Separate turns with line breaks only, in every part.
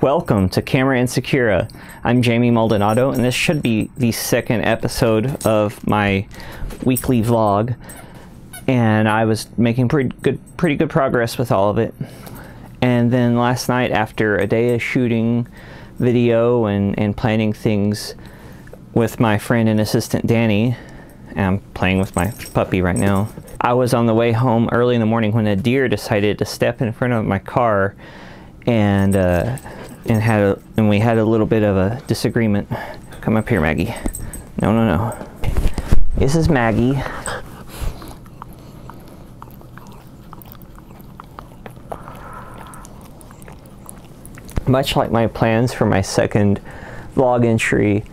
Welcome to Camera Insecura. I'm Jamie Maldonado, and this should be the second episode of my weekly vlog. And I was making pretty good, pretty good progress with all of it. And then last night, after a day of shooting video and, and planning things with my friend and assistant Danny, I'm playing with my puppy right now. I was on the way home early in the morning when a deer decided to step in front of my car and uh, and had a, and we had a little bit of a disagreement. Come up here, Maggie. No, no, no. This is Maggie. Much like my plans for my second vlog entry,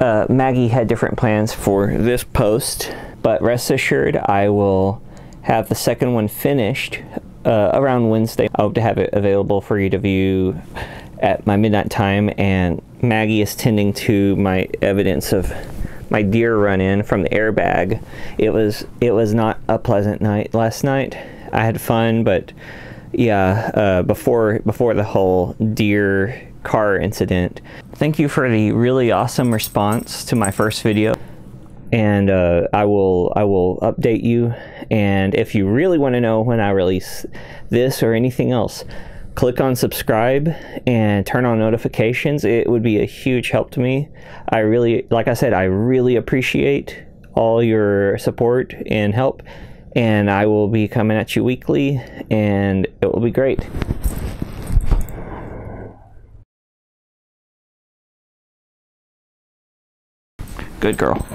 uh, Maggie had different plans for this post, but rest assured I will have the second one finished uh, around Wednesday. I hope to have it available for you to view at my midnight time and Maggie is tending to my evidence of my deer run in from the airbag. It was it was not a pleasant night last night. I had fun, but yeah, uh, before before the whole deer car incident. Thank you for the really awesome response to my first video. And uh, I will I will update you. And if you really want to know when I release this or anything else, click on subscribe and turn on notifications. It would be a huge help to me. I really, like I said, I really appreciate all your support and help. And I will be coming at you weekly, and it will be great. Good girl.